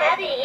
Daddy.